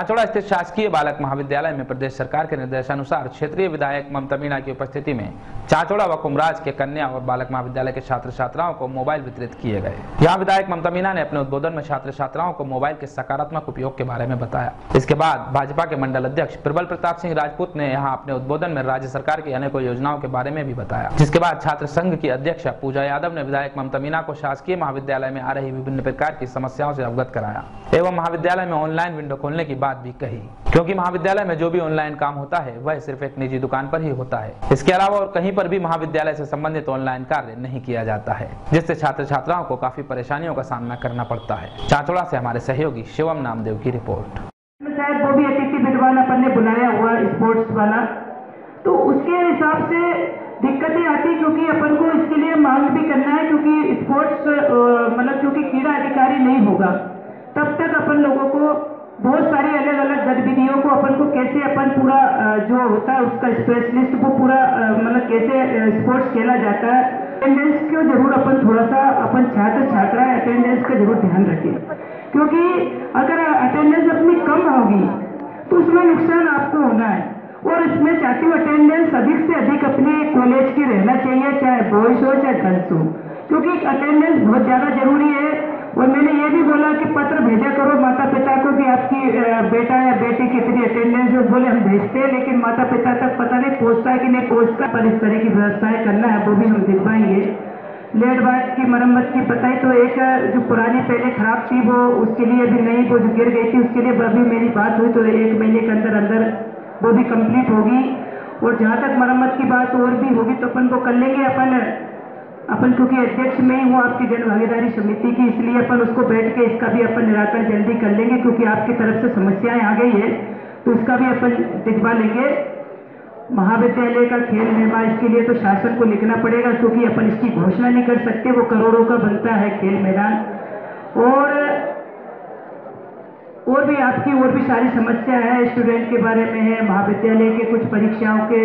चाचौड़ा स्थित शासकीय बालक महाविद्यालय में प्रदेश सरकार के निर्देशानुसार क्षेत्रीय विधायक ममता मीणा की उपस्थिति में चाचौड़ा व कुमराज के कन्या और बालक महाविद्यालय के छात्र छात्राओं को मोबाइल वितरित किए गए। यहाँ विधायक ममता मीणा ने अपने उद्बोधन में छात्र छात्राओं को मोबाइल के सकारात्मक उपयोग के बारे में बताया। इसके बाद भाजपा के मंडल अध्यक्ष प्रबल प्रताप सिंह राजपूत ने यहाँ अपने उद्बोधन में राज्य सरकार की अनेकों योजनाओं के बारे में भी बताया। जिसके बाद छात्र संघ की अध्यक्ष पूजा यादव ने विधायक ममता मीणा को शासकीय महाविद्यालय में आ रही विभिन्न प्रकार की समस्याओं से अवगत कराया एवं महाविद्यालय में ऑनलाइन विंडो खोलने की बात भी कही। क्योंकि महाविद्यालय में जो भी ऑनलाइन काम होता है, वह सिर्फ़ एक निजी दुकान पर ही होता है। इसके अलावा और कहीं पर भी महाविद्यालय से संबंधित ऑनलाइन कार्य नहीं किया जाता है, जिससे छात्र छात्राओं को काफ़ी परेशानियों का सामना करना पड़ता है। चाचोड़ा से हमारे सहयोगी शिवम नामदेव की रिपोर्ट। वो भी अपन ने बुलाया हुआ स्पोर्ट्स वाला। तो उसके हिसाब से दिक्कतें आती क्योंकि अपन को इसके लिए मांग भी करना है क्योंकि स्पोर्ट्स मतलब क्योंकि कीड़ा अधिकारी नहीं होगा। तब तक अपन लोगों को बहुत सारी अलग अलग गतिविधियों को अपन को कैसे अपन पूरा जो होता है उसका स्पेशलिस्ट को पूरा मतलब कैसे स्पोर्ट्स खेला जाता है। अटेंडेंस को ज़रूर अपन थोड़ा सा अपन छात्र छात्रा अटेंडेंस का ज़रूर ध्यान रखें। क्योंकि अगर अटेंडेंस अपनी कम होगी तो उसमें नुकसान आपको होना है। और इसमें चाहती हूँ अटेंडेंस अधिक से अधिक अपने कॉलेज की रहना चाहिए, चाहे बॉयज़ हो, चाहे गर्ल्स हो। क्योंकि अटेंडेंस बहुत ज़्यादा ज़रूरी है। और मैंने ये भी बोला कि पत्र भेजा करो माता पिता को कि आपकी बेटा या बेटी कितनी अटेंडेंस है, बोले हम भेजते हैं, लेकिन माता पिता तक पता नहीं पहुँचता है कि नहीं पहुँचता, पर इस तरह की व्यवस्थाएँ करना है, वो भी हम दिखवाएँगे। लेट बात की मरम्मत की बताई तो एक, जो पुरानी पहले खराब थी, वो उसके लिए भी नहीं वो जो गिर गई थी, उसके लिए अभी मेरी बात हुई तो एक महीने के अंदर अंदर वो भी कंप्लीट होगी। और जहाँ तक मरम्मत की बात और भी होगी तो अपन को कर लेंगे अपन अपन क्योंकि अध्यक्ष में ही हूँ आपकी जन भागीदारी समिति की, इसलिए अपन उसको बैठ के इसका भी अपन निराकरण जल्दी कर लेंगे, क्योंकि आपकी तरफ़ से समस्याएँ आ गई है। तो इसका भी अपन दिखवा लेंगे। महाविद्यालय का खेल निर्माण, इसके लिए तो शासन को लिखना पड़ेगा, क्योंकि अपन इसकी घोषणा नहीं कर सकते, वो करोड़ों का बनता है खेल मैदान। और और भी आपकी और भी सारी समस्या है स्टूडेंट के बारे में है, महाविद्यालय के कुछ परीक्षाओं के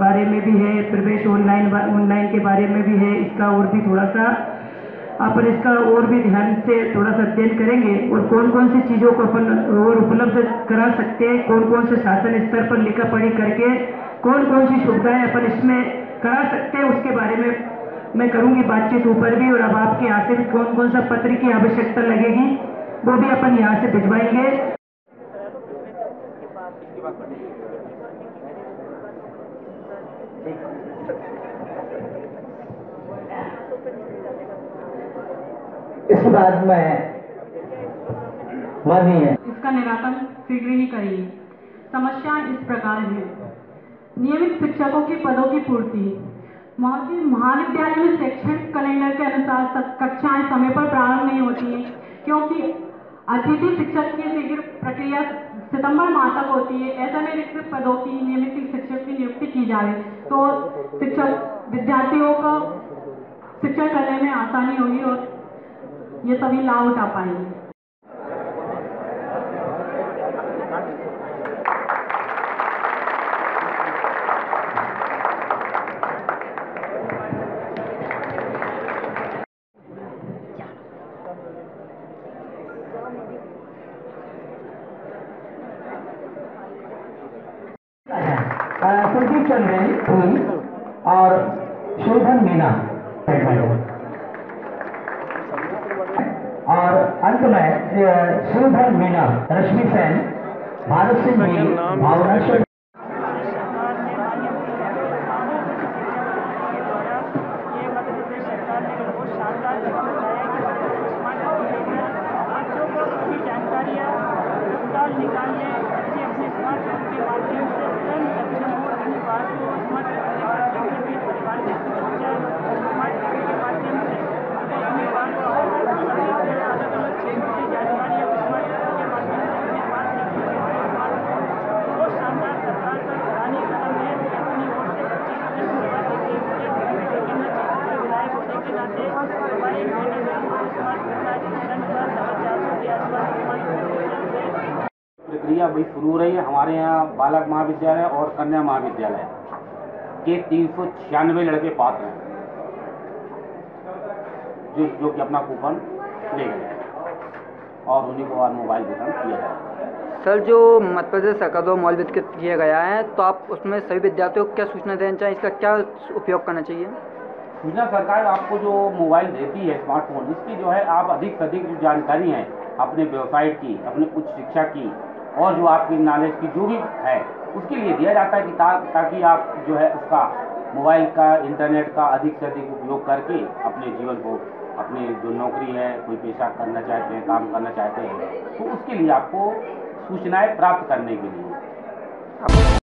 बारे में भी है, प्रवेश ऑनलाइन ऑनलाइन के बारे में भी है, इसका और भी थोड़ा सा अपन इसका और भी ध्यान से थोड़ा सा अध्ययन करेंगे और कौन कौन सी चीज़ों को अपन और उपलब्ध करा सकते हैं कौन कौन से शासन स्तर पर लिखा पढ़ी करके कौन कौन सी सुविधाएँ अपन इसमें करा सकते हैं, उसके बारे में मैं करूँगी बातचीत ऊपर भी और अब आपके यहाँ से कौन कौन सा पत्र की आवश्यकता लगेगी। वो भी अपन यहाँ से भिजवाएँगे। इस बात में मानिए इसका निराकरण शीघ्र ही करेंगे। समस्या इस प्रकार है। नियमित शिक्षकों के पदों की पूर्ति। महाविद्यालय में शैक्षणिक कैलेंडर के अनुसार कक्षाएँ समय पर प्रारंभ नहीं होती हैं क्योंकि अतिथि शिक्षक की शीघ्र प्रक्रिया सितंबर माह तक होती है। ऐसे में रिक्त पदों की नियमित शिक्षक की नियुक्ति की जाए तो शिक्षक विद्यार्थियों को शिक्षा करने में आसानी होगी और ये सभी लाभ उठा पाएँगे। कुलदीप चंद्र फूल और शोभन मीना। और अंत में शोभन मीना, रश्मि सेन, भारत सिंह भावना प्रक्रिया वही शुरू हो रही है। हमारे यहाँ बालक महाविद्यालय और कन्या महाविद्यालय के तीन सौ छियानवे लड़के पात्र हैं जो जो कि अपना कूपन ले गए और उन्हीं को आज मोबाइल वितरण किया जाए सर जो मध्य प्रदेश सरकार द्वारा मोबाइल वितरित किया गया है तो आप उसमें सभी विद्यार्थियों को क्या सूचना देना चाहिए? इसका क्या उपयोग करना चाहिए? सूचना सरकार आपको जो मोबाइल देती है स्मार्टफ़ोन इसकी जो है आप अधिक से अधिक जो जानकारी है अपने वेबसाइट की अपने उच्च शिक्षा की और जो आपकी नॉलेज की जो भी है उसके लिए दिया जाता है कि ता, ताकि आप जो है उसका मोबाइल का इंटरनेट का अधिक से अधिक उपयोग करके अपने जीवन को अपनी जो नौकरी है कोई पेशा करना चाहते हैं काम करना चाहते हैं तो उसके लिए आपको सूचनाएँ प्राप्त करने के लिए।